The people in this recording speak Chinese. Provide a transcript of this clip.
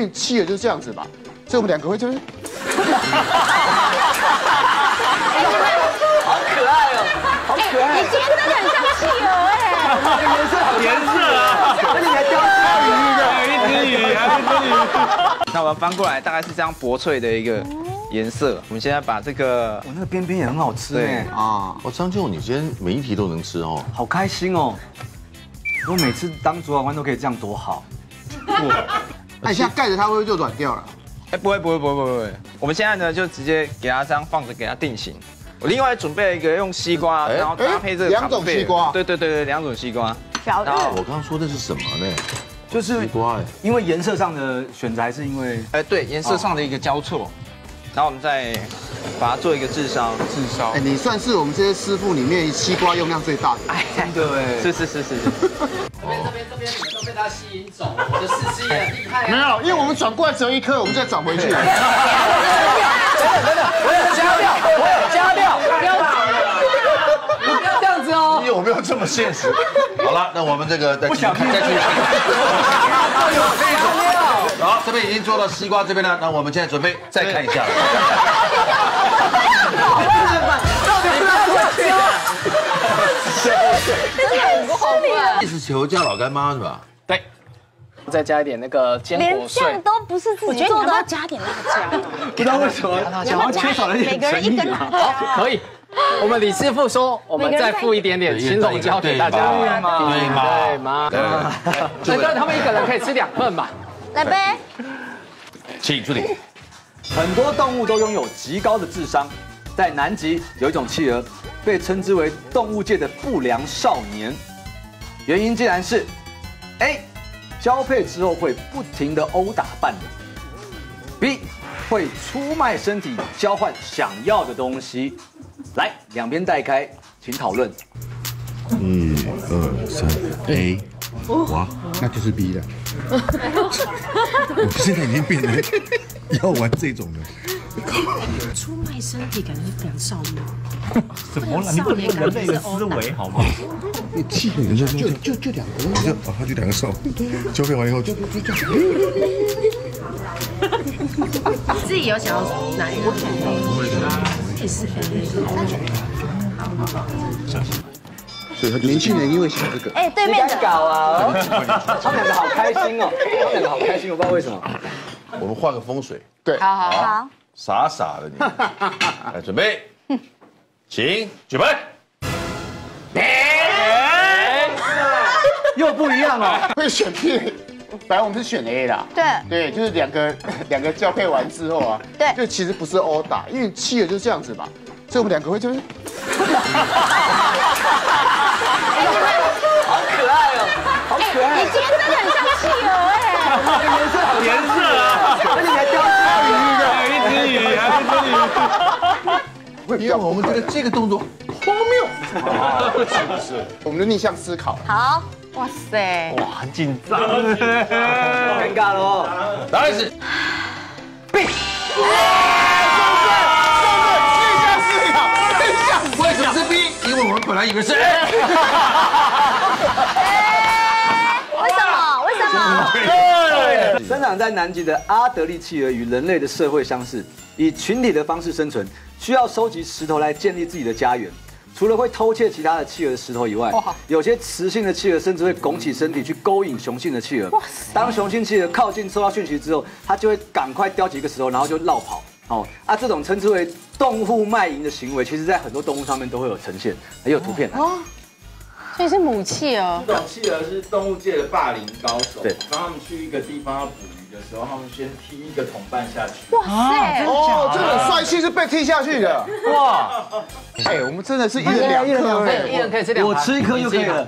因为企鹅就是这样子吧，所以我们两个会就是。好可爱哦，好可爱。你今天真的很像企鹅哎！颜色好颜色啊，而且你还雕鲨鱼的，还有一只鱼，还有一只鱼。那我们翻过来，大概是这样薄脆的一个颜色。我们现在把这个，我那个边边也很好吃哎，啊，哦，张俊，你今天每一题都能吃哦。好开心哦。我每次当主管官都可以这样，多好。那你现在盖着它会不会就软掉了？哎，不会不会不会不会不会。我们现在呢就直接给它这样放着，给它定型。我另外准备了一个用西瓜，哎然后搭配这个两种西瓜对对对对，两种西瓜。然后我刚刚说的是什么呢？就是西瓜哎，因为颜色上的选择，还是因为哎，对，颜色上的一个交错。然后我们再把它做一个炙烧，炙烧。哎，你算是我们这些师傅里面西瓜用量最大的。哎，真的哎，是是是是是。这边这边这边你们都被他吸引走了，我的四肢也很厉害啊。没有，因为我们转过来只有一颗，我们再转回去。真的真的我有加料，我有加料，不要不要这样子哦。你有没有这么现实？好了，那我们这个再继续看，再继续看。好，这边已经做到西瓜这边了，那我们现在准备再看一下了。一直求加老干妈是吧？对，再加一点那个坚连果碎。酱都不是自己做的，加点辣椒？不知道为什么，要不要加每个人一根辣椒？好，可以。我们李师傅说，我们再付一点点青龙椒给大家。对吗对吗对吗。所以他们一个人可以吃两份嘛。来呗，请助理。很多动物都拥有极高的智商，在南极有一种企鹅，被称之为动物界的不良少年，原因竟然是 A 交配之后会不停的殴打伴侣，B 会出卖身体交换想要的东西。来，两边带开，请讨论。一二三，A，哇，那就是 B 了。我现在已经变成要玩这种的。出卖身体感觉是非常少女。怎么了？你不能用人类的思维好吗？你气人家就就就两个，就哦，他就两个手，交配完以后就就就自己有想要哪一个？也是 A。所以他年轻人因为想这个，哎，对面的搞啊！他们两个好开心哦，他们两个好开心，我不知道为什么。我们换个风水，对，好好好，傻傻的你，来 准备，请举牌。又不一样哦。会选 B，本来我们是选 A 啦。对对，就是两个两个交配完之后啊，对就其实不是殴打，因为企鹅就是这样子嘛，所以我们两个会就是。好可爱哦，好可爱你。今天真的很像企鹅哎！颜色好颜色啊，而 且你还雕鲨鱼的。还有一只鱼，还有一只鱼。因为我们觉得这个动作荒谬，是不是？我们就逆向思考。好，哇塞，哇，很紧张。尴尬了哦。答案本来以为是 哎。为什么？为什么？生长在南极的阿德利企鹅与人类的社会相似，以群体的方式生存，需要收集石头来建立自己的家园。除了会偷窃其他的企鹅的石头以外，有些雌性的企鹅甚至会拱起身体去勾引雄性的企鹅。当雄性企鹅靠近收到讯息之后，它就会赶快叼起一个石头，然后就绕跑。哦，啊，这种称之为动物卖淫的行为，其实在很多动物上面都会有呈现，也有图片哦。所以是母企鹅。这种企鹅是动物界的霸凌高手。对，当他们去一个地方要捕鱼的时候，他们先踢一个同伴下去。哇塞，哦，这种帅气是被踢下去的。哇！哎，我们真的是一人两颗一哎。人可以吃两盘。我吃一颗就可以了。